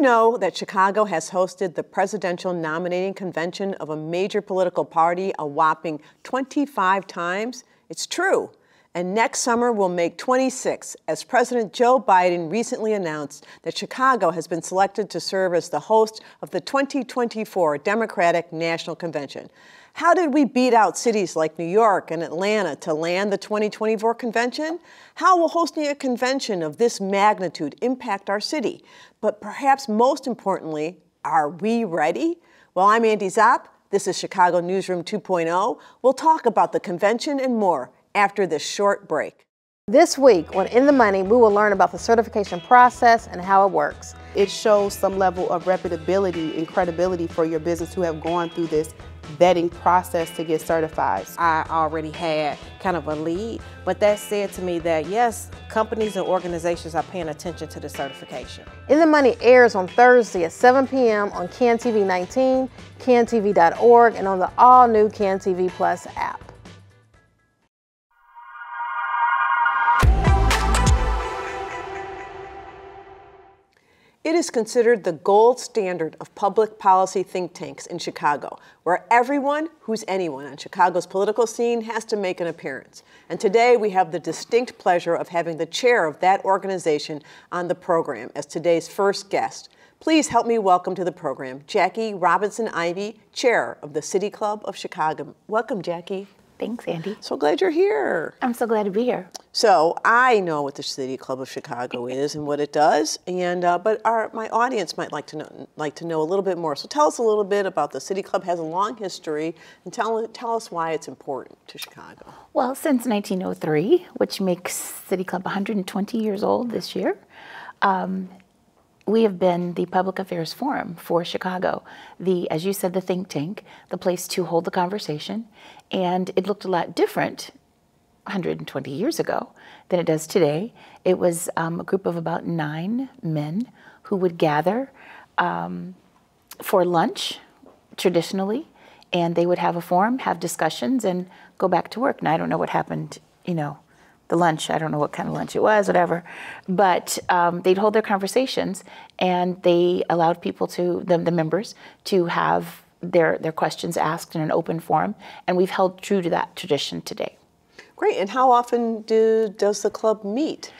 You know that Chicago has hosted the presidential nominating convention of a major political party a whopping 25 times? It's true. And next summer will make 26 as President Joe Biden recently announced that Chicago has been selected to serve as the host of the 2024 Democratic National Convention. How did we beat out cities like New York and Atlanta to land the 2024 convention? How will hosting a convention of this magnitude impact our city? But perhaps most importantly, are we ready? Well, I'm Andy Zopp. This is Chicago Newsroom 2.0. We'll talk about the convention and more after this short break. This week on In the Money, we will learn about the certification process and how it works. It shows some level of reputability and credibility for your business who have gone through this vetting process to get certified. I already had kind of a lead, but that said to me that yes, companies and organizations are paying attention to the certification. In the Money airs on Thursday at 7 p.m. on CAN-TV 19, cantv.org, and on the all-new CAN-TV Plus app. It is considered the gold standard of public policy think tanks in Chicago, where everyone who's anyone on Chicago's political scene has to make an appearance. And today we have the distinct pleasure of having the chair of that organization on the program as today's first guest. Please help me welcome to the program Jacki Robinson Ivy, chair of the City Club of Chicago. Welcome, Jacki. Thanks, Andy. So glad you're here. I'm so glad to be here. So I know what the City Club of Chicago is and what it does, and uh, but our my audience might like to know like to know a little bit more. So tell us a little bit about the City Club. Has a long history, and tell tell us why it's important to Chicago. Well, since 1903, which makes City Club 120 years old this year. Um, we have been the public affairs forum for Chicago, the, as you said, the think tank, the place to hold the conversation. And it looked a lot different 120 years ago than it does today. It was um, a group of about nine men who would gather um, for lunch traditionally, and they would have a forum, have discussions, and go back to work. Now, I don't know what happened, you know, the lunch. I don't know what kind of lunch it was, whatever. But um, they'd hold their conversations, and they allowed people to the, the members to have their their questions asked in an open forum, and we've held true to that tradition today. Great. And how often do, does the club meet?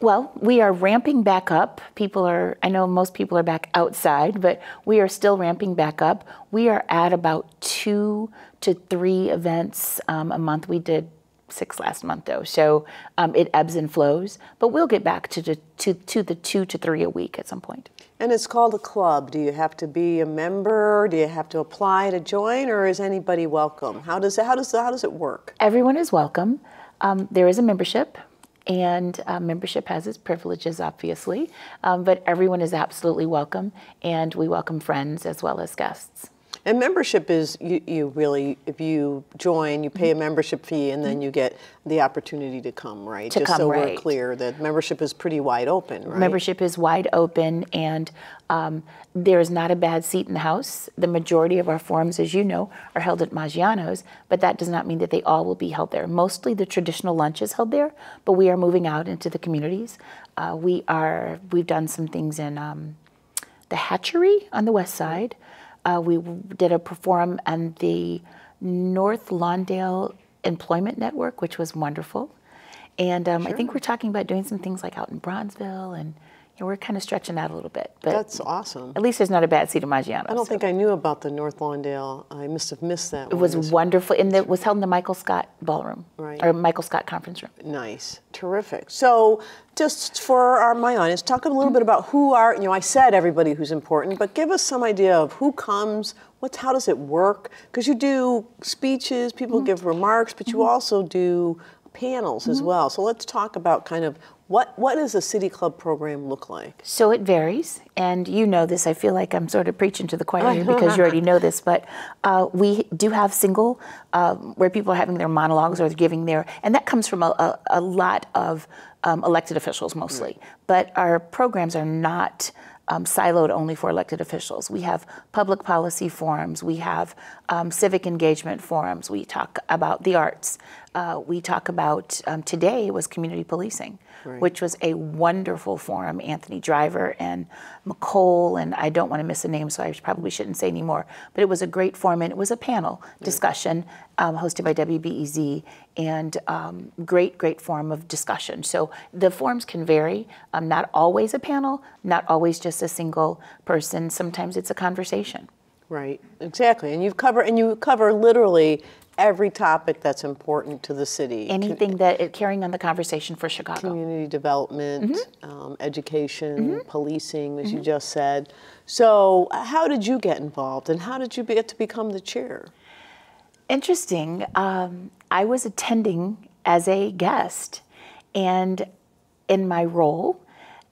Well, we are ramping back up. People are, I know most people are back outside, but we are still ramping back up. We are at about two to three events um, a month. We did six last month though, so um, it ebbs and flows. But we'll get back to the, to, to the two to three a week at some point. And it's called a club. Do you have to be a member? Do you have to apply to join, or is anybody welcome? How does it, how does how does it work? Everyone is welcome. Um, there is a membership, and uh, membership has its privileges, obviously, um, but everyone is absolutely welcome, and we welcome friends as well as guests. And membership is you, you, really, if you join, you pay a membership fee, and then you get the opportunity to come, right? To Just come, so right. we're clear that membership is pretty wide open, right? Membership is wide open, and um, there is not a bad seat in the house. The majority of our forums, as you know, are held at Maggiano's, but that does not mean that they all will be held there. Mostly the traditional lunch is held there, but we are moving out into the communities. Uh, we are, we've done some things in um, the hatchery on the west side. Uh, we did a forum on the North Lawndale Employment Network, which was wonderful. And um, sure. I think we're talking about doing some things like out in Bronzeville and you know, we're kind of stretching out a little bit. But That's awesome. At least there's not a bad seat in Maggiano. I don't so. think I knew about the North Lawndale. I must have missed that. It was wonderful. And it was held in the Michael Scott Ballroom. Right. Or Michael Scott Conference Room. Nice. Terrific. So just for our, my audience, talk a little bit about who are, you know, I said everybody who's important, but give us some idea of who comes, what's, how does it work? Because you do speeches, people mm-hmm. give remarks, but you mm-hmm. also do panels as well. So let's talk about kind of what, what does a City Club program look like? So it varies, and you know this. I feel like I'm sort of preaching to the choir here because you already know this, but uh, we do have single uh, where people are having their monologues or giving their, and that comes from a, a, a lot of um, elected officials mostly. Right. But our programs are not um, siloed only for elected officials. We have public policy forums. We have um, civic engagement forums. We talk about the arts. Uh, we talk about um, today was community policing, right. which was a wonderful forum. Anthony Driver and McCole, and I don't want to miss a name, so I probably shouldn't say anymore. But it was a great forum, and it was a panel discussion um, hosted by WBEZ, and um, great, great forum of discussion. So the forums can vary. Um, not always a panel, not always just a single person. Sometimes it's a conversation. Right, exactly. And you cover and you cover literally every topic that's important to the city. Anything that it, carrying on the conversation for Chicago. Community development, mm-hmm. um, education, mm-hmm. policing, as mm-hmm. you just said. So, how did you get involved, and how did you get to become the chair? Interesting. Um, I was attending as a guest, and in my role,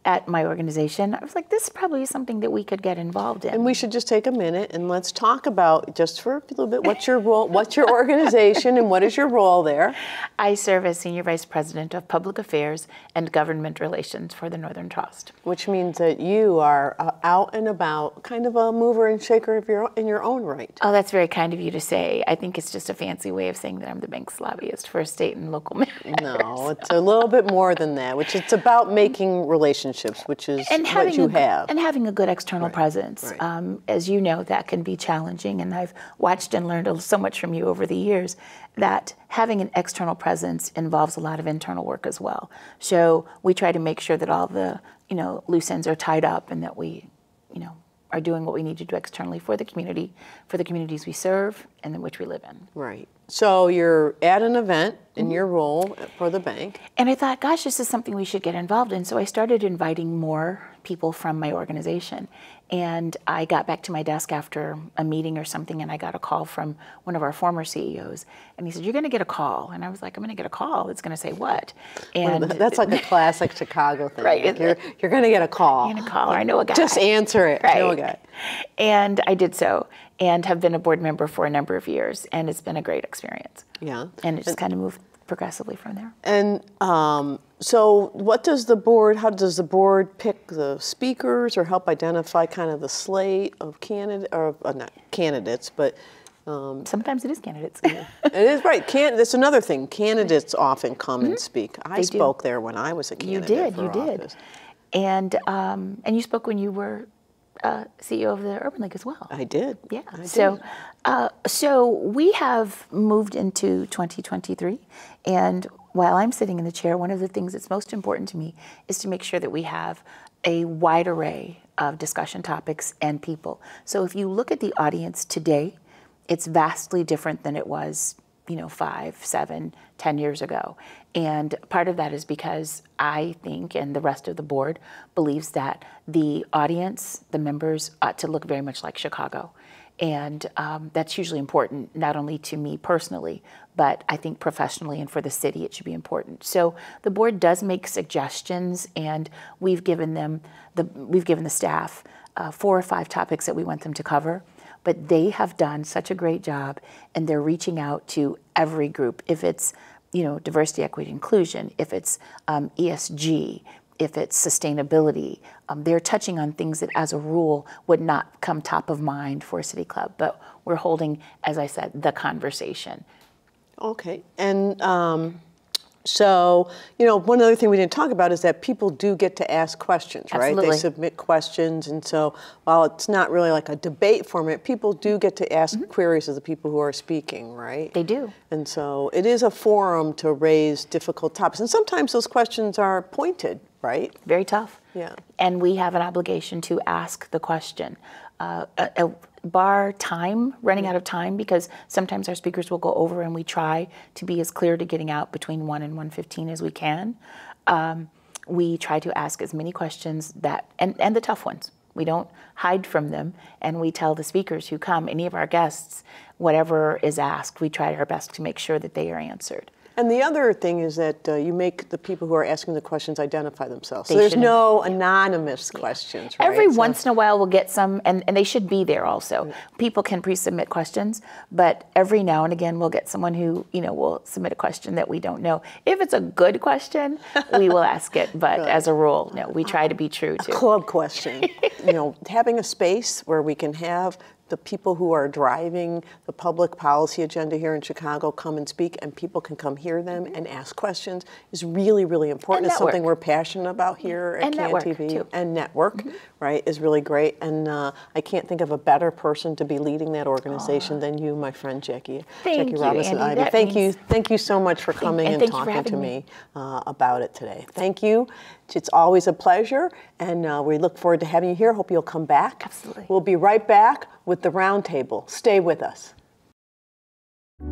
at my organization, I was like, this is probably something that we could get involved in. And we should just take a minute and let's talk about just for a little bit what's your role, what's your organization, and what is your role there? I serve as senior vice president of public affairs and government relations for the Northern Trust. Which means that you are uh, out and about, kind of a mover and shaker of your in your own right. Oh, that's very kind of you to say. I think it's just a fancy way of saying that I'm the bank's lobbyist for state and local matters. No, it's a little bit more than that. Which it's about making relationships relationships, which is and what you a, have. And having a good external right. presence. Right. Um, as you know, that can be challenging, and I've watched and learned so much from you over the years that having an external presence involves a lot of internal work as well. So we try to make sure that all the you know loose ends are tied up, and that we you know are doing what we need to do externally for the community, for the communities we serve, and in which we live in. Right. So you're at an event in mm-hmm. your role for the bank. And I thought, gosh, this is something we should get involved in. So I started inviting more people from my organization. And I got back to my desk after a meeting or something, and I got a call from one of our former CEOs. And he said, You're going to get a call. And I was like, I'm going to get a call. It's going to say what? And well, that's like a classic Chicago thing. Right. Like you're, you're going to get a call. You're going to call, or I know a guy. Just answer it. Right. I know a guy. And I did so and have been a board member for a number of years. And it's been a great experience. Yeah. And it just kind of moved progressively from there. And um, so, what does the board? How does the board pick the speakers, or help identify kind of the slate of candidate or uh, not candidates, but um, sometimes it is candidates. it is right. Can, that's another thing. Candidates often come mm-hmm. and speak. I they spoke do. there when I was a candidate. You did. you office. did. And um, and you spoke when you were uh, CEO of the Urban League as well. I did. Yeah. I so, uh, so we have moved into 2023, and while I'm sitting in the chair, one of the things that's most important to me is to make sure that we have a wide array of discussion topics and people. So if you look at the audience today, it's vastly different than it was, you know, five, seven, ten years ago. And part of that is because I think, and the rest of the board believes that the audience, the members, ought to look very much like Chicago. And um, that's usually important, not only to me personally, but I think professionally and for the city, it should be important. So the board does make suggestions, and we've given them the we've given the staff uh, four or five topics that we want them to cover. But they have done such a great job, and they're reaching out to every group. If it's you know, diversity, equity, inclusion, if it's um, ESG, if it's sustainability, um, they're touching on things that, as a rule, would not come top of mind for a city club. But we're holding, as I said, the conversation. Okay, and um, so, you know, one other thing we didn't talk about is that people do get to ask questions, right? Absolutely. They submit questions, and so while it's not really like a debate format, people do get to ask mm-hmm. queries of the people who are speaking, right? They do. And so it is a forum to raise difficult topics, and sometimes those questions are pointed, right? Very tough. Yeah. And we have an obligation to ask the question. Uh, a, a, bar time, running out of time, because sometimes our speakers will go over and we try to be as clear to getting out between 1 and 1.15 as we can. Um, we try to ask as many questions that, and, and the tough ones. We don't hide from them, and we tell the speakers who come, any of our guests, whatever is asked, we try our best to make sure that they are answered. And the other thing is that uh, you make the people who are asking the questions identify themselves. So there's no anonymous questions, right? Every So- once in a while, we'll get some, and, and they should be there also. People can pre-submit questions, but every now and again, we'll get someone who, you know, will submit a question that we don't know. If it's a good question, we will ask it, but as a rule, no, we try to be true to. club question. you know, having a space where we can have the people who are driving the public policy agenda here in Chicago come and speak, and people can come hear them mm-hmm. and ask questions is really, really important. And it's something we're passionate about mm-hmm. here at And network, TV. too. And network, mm-hmm. Right, is really great. And uh, I can't think of a better person to be leading that organization than you, my friend Jacki. Thank Jacki you, Robinson Andy. Ivy. Thank you, thank you so much for coming and and, thank you for talking to me me. uh, about it today. Thank you. It's always a pleasure, and uh, we look forward to having you here. Hope you'll come back. Absolutely. We'll be right back with the roundtable. Stay with us.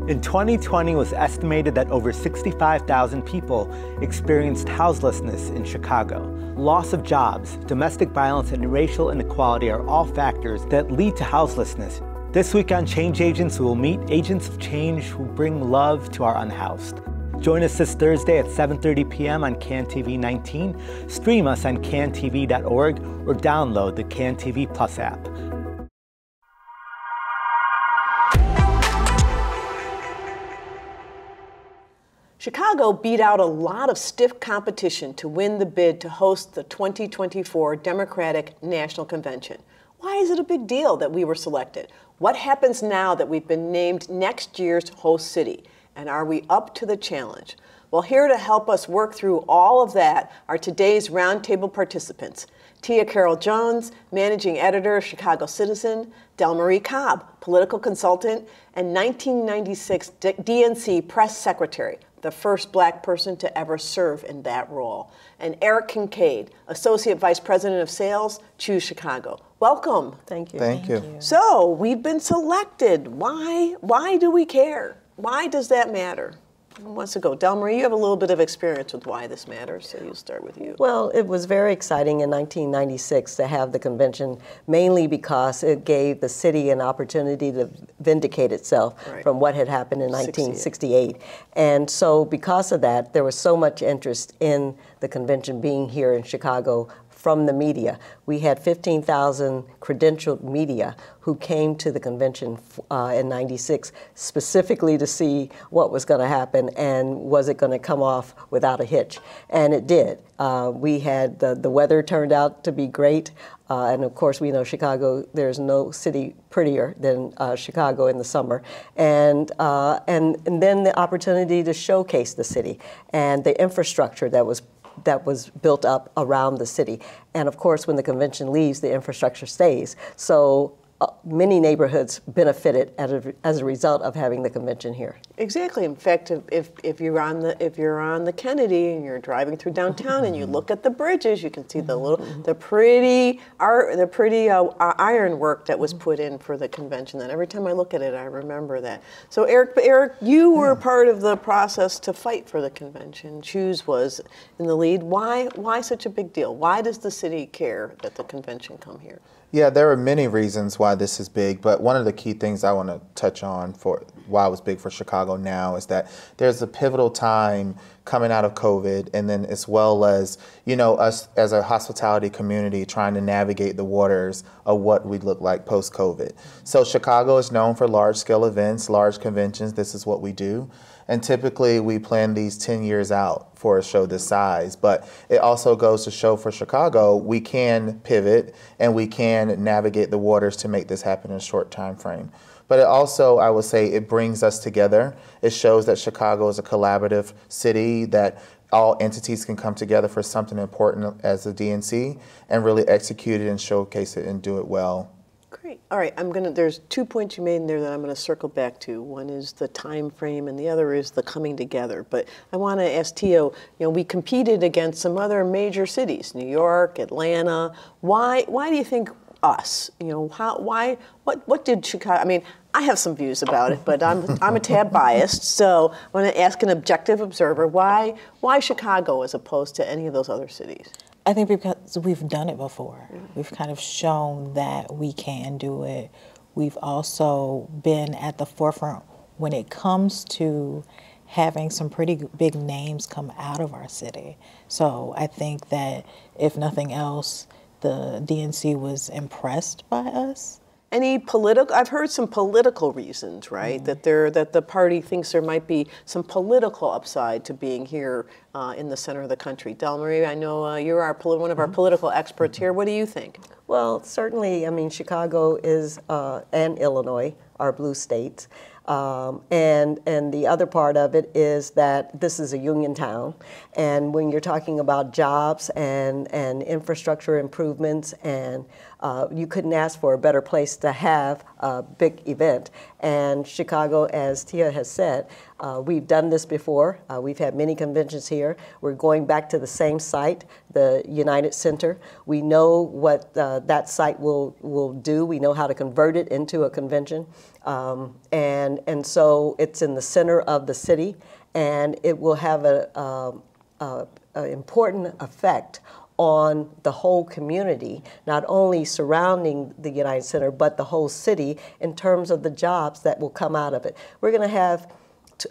In 2020, it was estimated that over 65,000 people experienced houselessness in Chicago. Loss of jobs, domestic violence, and racial inequality are all factors that lead to houselessness. This week on Change Agents, we will meet agents of change who bring love to our unhoused. Join us this Thursday at 7:30 p.m. on CanTV 19. Stream us on cantv.org or download the CanTV Plus app. Chicago beat out a lot of stiff competition to win the bid to host the 2024 Democratic National Convention. Why is it a big deal that we were selected? What happens now that we've been named next year's host city? And are we up to the challenge? Well, here to help us work through all of that are today's roundtable participants. Tia Carol Jones, managing editor of Chicago Citizen, Delmarie Cobb, political consultant, and 1996 DNC press secretary, the first black person to ever serve in that role, and Eric Kincaid, associate vice president of sales, Choose Chicago. Welcome. Thank you. Thank you. So we've been selected. Why? Why do we care? Why does that matter? Who wants to go? Delmarie, you have a little bit of experience with why this matters, so you'll start with you. Well, it was very exciting in 1996 to have the convention, mainly because it gave the city an opportunity to vindicate itself Right. from what had happened in 1968. And so, because of that, there was so much interest in the convention being here in Chicago from the media. We had 15,000 credentialed media who came to the convention uh, in 96 specifically to see what was going to happen and was it going to come off without a hitch. And it did. Uh, we had the, the weather turned out to be great. Uh, and of course, we know Chicago, there's no city prettier than uh, Chicago in the summer. And, uh, and, and then the opportunity to showcase the city and the infrastructure that was that was built up around the city. And of course, when the convention leaves, the infrastructure stays. So many neighborhoods benefited as a, as a result of having the convention here. Exactly. In fact, if, if, if you're on the if you're on the Kennedy and you're driving through downtown and you look at the bridges, you can see the little the pretty art the pretty uh, iron work that was put in for the convention. That every time I look at it, I remember that. So Eric, Eric, you were part of the process to fight for the convention. Choose was in the lead. Why why such a big deal? Why does the city care that the convention come here? Yeah, there are many reasons why this is big, but one of the key things I want to touch on for why it was big for Chicago now is that there's a pivotal time coming out of COVID, and then as well as you know us as a hospitality community trying to navigate the waters of what we look like post COVID. So Chicago is known for large scale events, large conventions. This is what we do. And typically we plan these 10 years out for a show this size. But it also goes to show for Chicago, we can pivot and we can navigate the waters to make this happen in a short time frame. But it also, I would say, it brings us together. It shows that Chicago is a collaborative city, that all entities can come together for something important as the DNC and really execute it and showcase it and do it well. Great. All right, I'm gonna. There's two points you made in there that I'm gonna circle back to. One is the time frame, and the other is the coming together. But I want to ask Tia. You know, we competed against some other major cities: New York, Atlanta. Why? Why do you think us? You know, how? Why? What? What did Chicago? I mean, I have some views about it, but I'm I'm a tad biased. So I want to ask an objective observer: Why? Why Chicago as opposed to any of those other cities? I think because we've done it before. We've kind of shown that we can do it. We've also been at the forefront when it comes to having some pretty big names come out of our city. So I think that if nothing else, the DNC was impressed by us. Any political? I've heard some political reasons, right? Mm-hmm. That there, that the party thinks there might be some political upside to being here uh, in the center of the country. Delmarie, I know uh, you're our one of our mm-hmm. political experts here. What do you think? Well, certainly. I mean, Chicago is uh, and Illinois are blue states. Um, and, and the other part of it is that this is a union town. And when you're talking about jobs and, and infrastructure improvements, and uh, you couldn't ask for a better place to have a big event. And Chicago, as Tia has said, uh, we've done this before. Uh, we've had many conventions here. We're going back to the same site, the United Center. We know what uh, that site will, will do. We know how to convert it into a convention. Um, and, and so it's in the center of the city, and it will have an um, important effect on the whole community, not only surrounding the United Center, but the whole city in terms of the jobs that will come out of it. We're going to have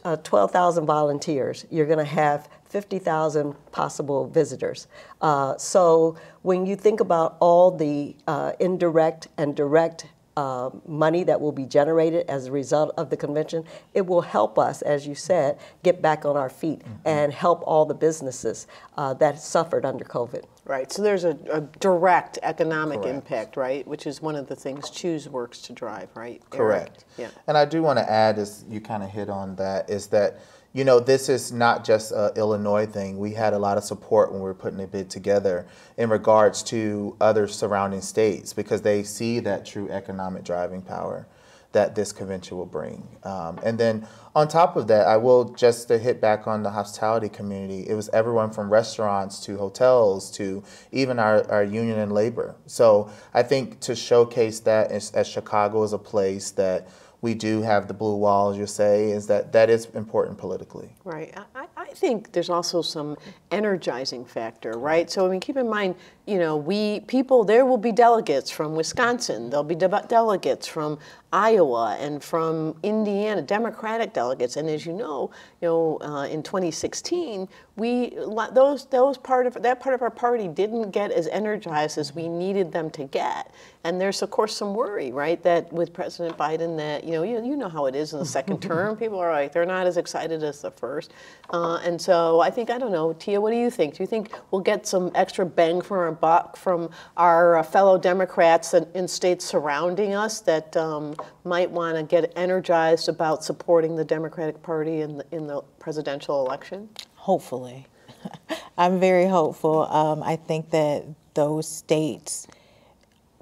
uh, 12,000 volunteers. You're going to have 50,000 possible visitors. Uh, so when you think about all the uh, indirect and direct uh, money that will be generated as a result of the convention, it will help us, as you said, get back on our feet mm-hmm. and help all the businesses uh, that suffered under COVID. Right. So there's a, a direct economic Correct. impact, right? Which is one of the things Choose works to drive, right? Correct. Eric? Yeah. And I do want to add, as you kind of hit on that, is that you know, this is not just an Illinois thing. We had a lot of support when we were putting a bid together in regards to other surrounding states because they see that true economic driving power that this convention will bring. Um, and then on top of that, I will just to hit back on the hospitality community. It was everyone from restaurants to hotels to even our, our union and labor. So I think to showcase that as, as Chicago is a place that we do have the blue wall, as you say, is that that is important politically. Right. I, I think there's also some energizing factor, right? So I mean, keep in mind, you know, we people there will be delegates from Wisconsin, there'll be de- delegates from Iowa and from Indiana, Democratic delegates. And as you know, you know, uh, in 2016, we those those part of that part of our party didn't get as energized as we needed them to get. And there's of course some worry, right, that with President Biden, that you know, you, you know how it is in the second term. People are like they're not as excited as the first. Uh, and so I think I don't know, Tia, what do you think? Do you think we'll get some extra bang for our buck from our uh, fellow Democrats in, in, states surrounding us that um, might want to get energized about supporting the Democratic Party in the, in the presidential election? Hopefully. I'm very hopeful. Um, I think that those states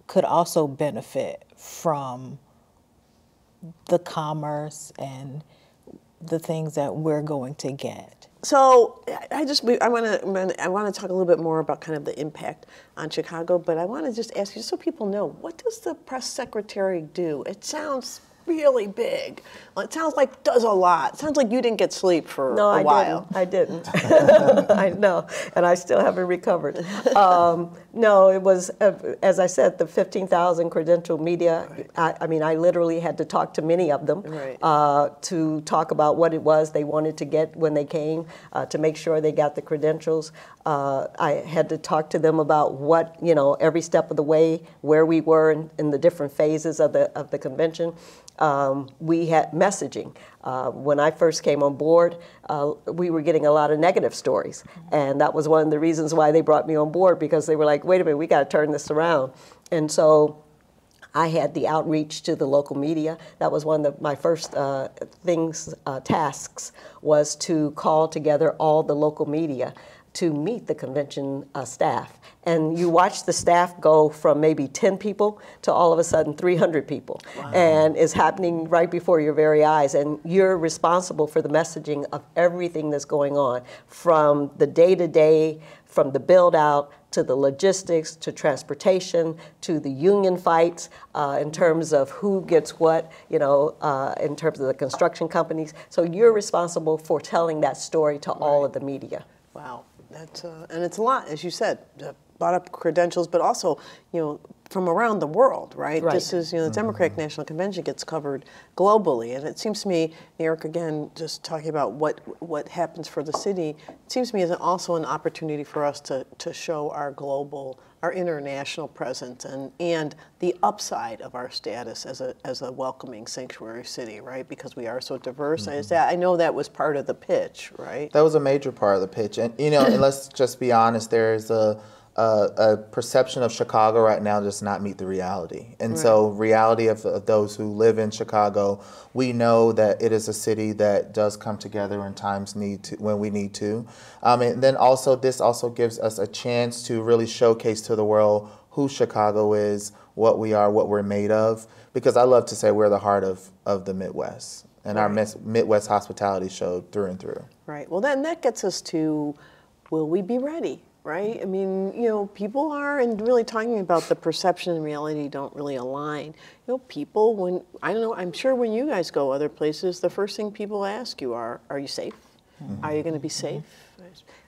could also benefit from the commerce and the things that we're going to get. So I just I want to I want to talk a little bit more about kind of the impact on Chicago, but I want to just ask you just so people know what does the press secretary do? It sounds really big. It sounds like does a lot. It sounds like you didn't get sleep for no, a I while. Didn't. I didn't. I know, and I still haven't recovered. Um, no, it was uh, as I said, the 15,000 credential media. Right. I, I, mean, I literally had to talk to many of them right. uh, to talk about what it was they wanted to get when they came, uh, to make sure they got the credentials. Uh, I had to talk to them about what you know every step of the way, where we were in, in the different phases of the of the convention um, we had messaging. Uh, when I first came on board, uh, we were getting a lot of negative stories. And that was one of the reasons why they brought me on board because they were like, wait a minute, we got to turn this around. And so I had the outreach to the local media. That was one of my first uh, things, uh, tasks, was to call together all the local media to meet the convention uh, staff. And you watch the staff go from maybe 10 people to all of a sudden 300 people. Wow. And it's happening right before your very eyes. And you're responsible for the messaging of everything that's going on from the day to day, from the build out to the logistics, to transportation, to the union fights uh, in terms of who gets what, you know, uh, in terms of the construction companies. So you're responsible for telling that story to right. all of the media. Wow. That's, uh, and it's a lot, as you said, uh, bought up credentials, but also, you know, from around the world, right? Right. This is, you know, the Democratic mm-hmm. National Convention gets covered globally, and it seems to me, New York, again, just talking about what what happens for the city, it seems to me is also an opportunity for us to to show our global, our international presence, and and the upside of our status as a as a welcoming sanctuary city, right? Because we are so diverse. Is mm-hmm. that I know that was part of the pitch, right? That was a major part of the pitch, and you know, and let's just be honest. There is a, a a perception of Chicago right now does not meet the reality, and so reality of, of those who live in Chicago, we know that it is a city that does come together in times need to when we need to, um, and then also this also gives us a chance to really showcase to the world who Chicago is, what we are, what we're made of. Because I love to say we're the heart of of the Midwest, and our Mis- Midwest hospitality showed through and through. Right. Well, then that gets us to will we be ready? Right? I mean, you know, people are, and really talking about the perception and reality don't really align. You know, people, when, I don't know, I'm sure when you guys go other places, the first thing people ask you are, are you safe? Mm-hmm. Are you going to be mm-hmm. safe?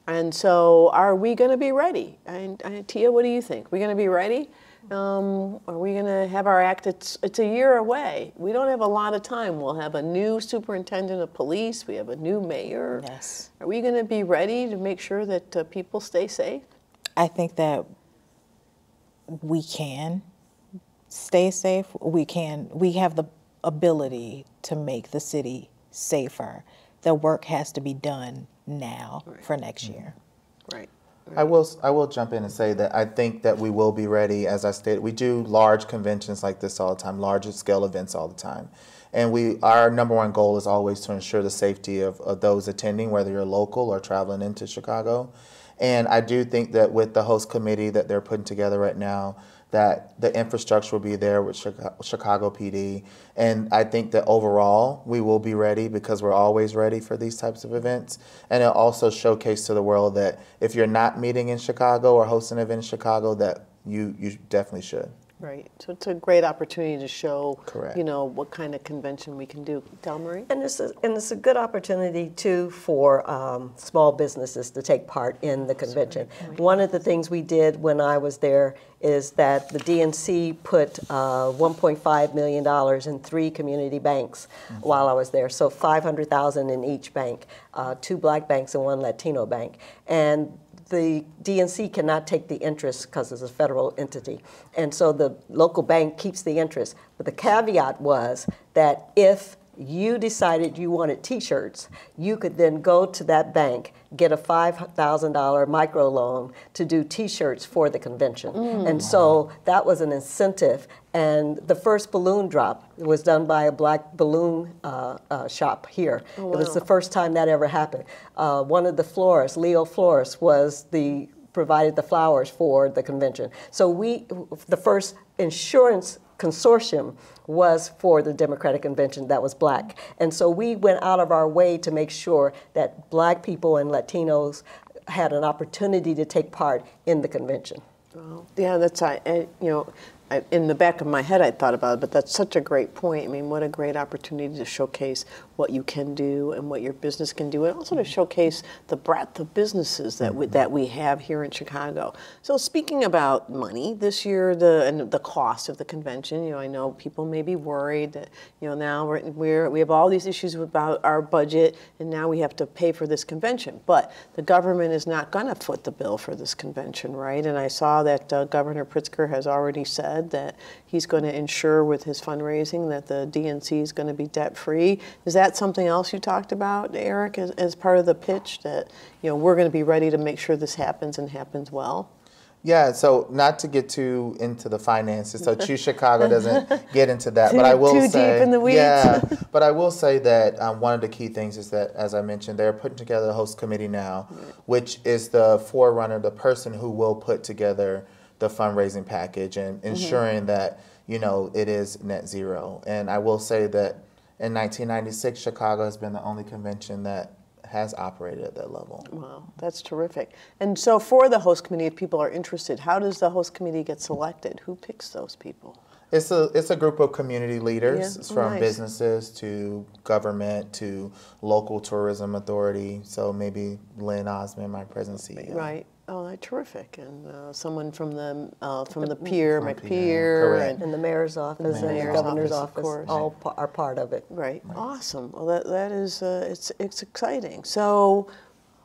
And so, are we going to be ready? And, and Tia, what do you think? we going to be ready? Um, are we going to have our act? It's, it's a year away. We don't have a lot of time. We'll have a new superintendent of police. We have a new mayor. Yes. Are we going to be ready to make sure that uh, people stay safe? I think that we can stay safe. We can. We have the ability to make the city safer. The work has to be done now for next year. Right. I will I will jump in and say that I think that we will be ready. As I stated, we do large conventions like this all the time, larger scale events all the time, and we our number one goal is always to ensure the safety of, of those attending, whether you're local or traveling into Chicago. And I do think that with the host committee that they're putting together right now, that the infrastructure will be there with Chicago, PD. And I think that overall we will be ready because we're always ready for these types of events. And it'll also showcase to the world that if you're not meeting in Chicago or hosting an event in Chicago, that you, you definitely should. Right. So it's a great opportunity to show, Correct. you know, what kind of convention we can do. Delmarie? And it's a, and it's a good opportunity too for um, small businesses to take part in the convention. One of the things we did when I was there is that the DNC put uh, 1.5 million dollars in three community banks while I was there. So 500,000 in each bank, uh, two black banks and one Latino bank, and the DNC cannot take the interest because it's a federal entity. And so the local bank keeps the interest. But the caveat was that if you decided you wanted t-shirts, you could then go to that bank, get a $5,000 microloan to do t-shirts for the convention. and so that was an incentive. And the first balloon drop was done by a black balloon uh, uh, shop here. It was the first time that ever happened. Uh, one of the florists, Leo Florist, was the provided the flowers for the convention. So we, the first insurance consortium was for the Democratic Convention that was black. And so we went out of our way to make sure that black people and Latinos had an opportunity to take part in the convention. Well, yeah, that's I, I you know, I, in the back of my head I thought about it, but that's such a great point. I mean, what a great opportunity to showcase what you can do and what your business can do, and also to showcase the breadth of businesses that we, that we have here in Chicago. So, speaking about money, this year the and the cost of the convention, you know, I know people may be worried that you know now we're, we're we have all these issues about our budget, and now we have to pay for this convention, but the government is not going to foot the bill for this convention, right? And I saw that uh, Governor Pritzker has already said that he's going to ensure with his fundraising that the DNC is going to be debt free. Is that something else you talked about, Eric, as, as part of the pitch that you know we're going to be ready to make sure this happens and happens well? Yeah, so not to get too into the finances, so Choose Chicago doesn't get into that. but I will too deep say, in the weeds. yeah. But I will say that um, one of the key things is that, as I mentioned, they're putting together a host committee now, which is the forerunner, the person who will put together the fundraising package and Mm-hmm. ensuring that you know it is net zero. And I will say that in 1996, Chicago has been the only convention that has operated at that level. Wow, that's terrific. And so, for the host committee, if people are interested, how does the host committee get selected? Who picks those people? It's a it's a group of community leaders Yeah? Oh, from nice. businesses to government to local tourism authority. So maybe Lynn Osmond, my present CEO. Right. Oh, uh, terrific, and uh, someone from the uh, from the pier, McPier, correct. and And the mayor's office and the governor's office, office, course. all pa- are part of it. Right. Awesome. Well, that, that is uh, it's it's exciting. So,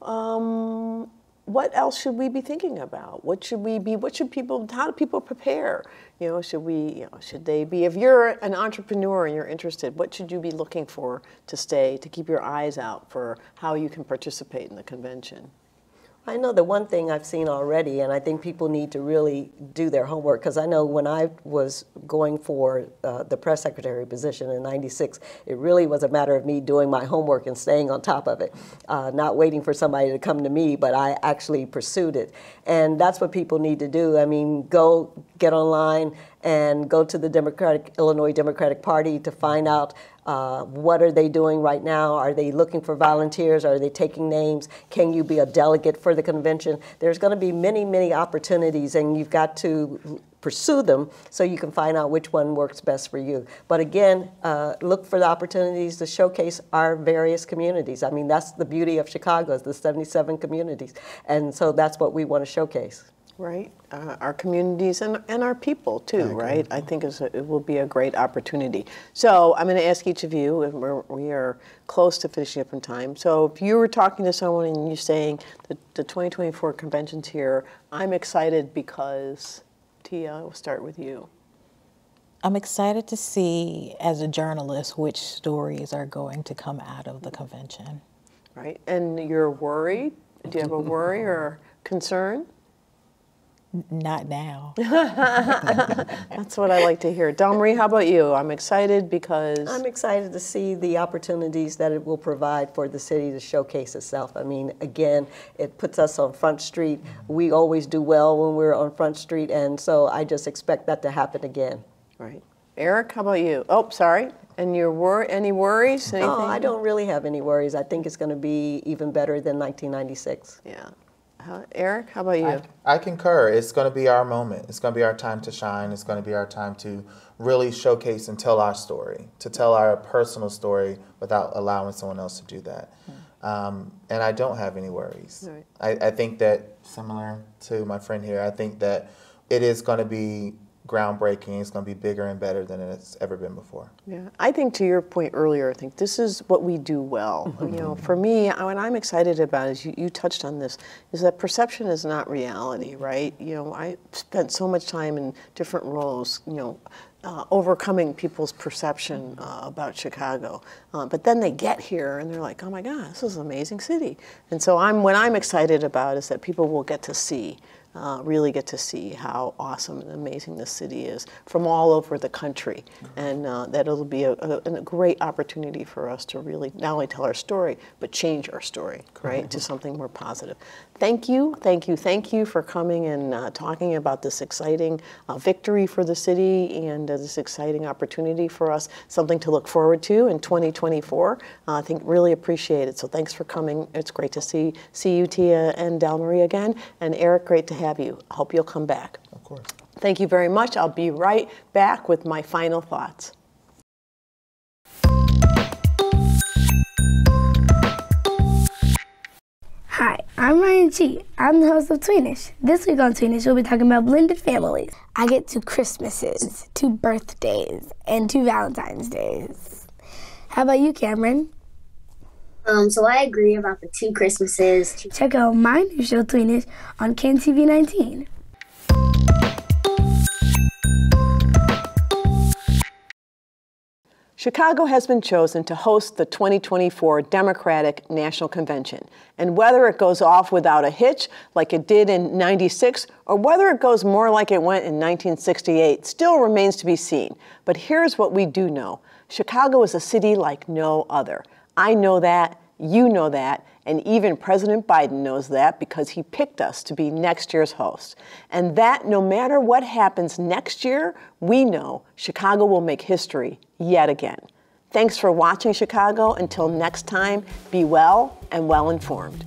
um, what else should we be thinking about? What should we be? What should people? How do people prepare? You know, should we? You know, should they be? If you're an entrepreneur and you're interested, what should you be looking for to stay to keep your eyes out for how you can participate in the convention? I know the one thing I've seen already, and I think people need to really do their homework, because I know when I was going for uh, the press secretary position in 96, it really was a matter of me doing my homework and staying on top of it, uh, not waiting for somebody to come to me, but I actually pursued it. And that's what people need to do. I mean, go get online and go to the Democratic Illinois Democratic Party to find out uh, what are they doing right now? Are they looking for volunteers? Are they taking names? Can you be a delegate for the convention? There's going to be many, many opportunities, and you've got to pursue them so you can find out which one works best for you. But again, uh, look for the opportunities to showcase our various communities. I mean, that's the beauty of Chicago, is the 77 communities, and so that's what we want to showcase. Right? Uh, our communities and, and our people too, right? I think it's a, it will be a great opportunity. So I'm going to ask each of you, and we're, we are close to finishing up in time. So if you were talking to someone and you're saying that the 2024 convention's here, I'm excited because, Tia, we'll start with you. I'm excited to see, as a journalist, which stories are going to come out of the convention. Right? And you're worried? Do you have a worry or concern? Not now. That's what I like to hear. Delmarie, how about you? I'm excited because. I'm excited to see the opportunities that it will provide for the city to showcase itself. I mean, again, it puts us on Front Street. We always do well when we're on Front Street, and so I just expect that to happen again. Right. Eric, how about you? Oh, sorry. And your wor- any worries? Anything? No, I don't really have any worries. I think it's going to be even better than 1996. Yeah. How, Eric, how about you? I, I concur. It's going to be our moment. It's going to be our time to shine. It's going to be our time to really showcase and tell our story, to tell our personal story without allowing someone else to do that. Um, and I don't have any worries. Right. I, I think that, similar to my friend here, I think that it is going to be groundbreaking. It's going to be bigger and better than it's ever been before. Yeah, I think to your point earlier, I think this is what we do well. You know, for me, what I'm excited about is you, you touched on this, is that perception is not reality, right? You know, I spent so much time in different roles, you know, uh, overcoming people's perception uh, about Chicago. Uh, but then they get here and they're like, oh my God, this is an amazing city. And so I'm, what I'm excited about is that people will get to see uh, really get to see how awesome and amazing this city is from all over the country. And uh, that it'll be a, a, a great opportunity for us to really not only tell our story, but change our story, right, to something more positive. Thank you, thank you, thank you for coming and uh, talking about this exciting uh, victory for the city and uh, this exciting opportunity for us, something to look forward to in 2024. Uh, I think really appreciate it. So thanks for coming. It's great to see see you, Tia and Delmarie again, and Eric. Great to have you. I hope you'll come back. Of course. Thank you very much. I'll be right back with my final thoughts. Hi, I'm Ryan G. I'm the host of Tweenish. This week on Tweenish, we'll be talking about blended families. I get two Christmases, two birthdays, and two Valentine's Days. How about you, Cameron? Um, so I agree about the two Christmases. Check out my new show, Tweenish, on CanTV 19. Chicago has been chosen to host the 2024 Democratic National Convention. And whether it goes off without a hitch like it did in 96 or whether it goes more like it went in 1968 still remains to be seen. But here's what we do know. Chicago is a city like no other. I know that, you know that, and even President Biden knows that because he picked us to be next year's host. And that no matter what happens next year, we know Chicago will make history yet again. Thanks for watching Chicago. Until next time, be well and well informed.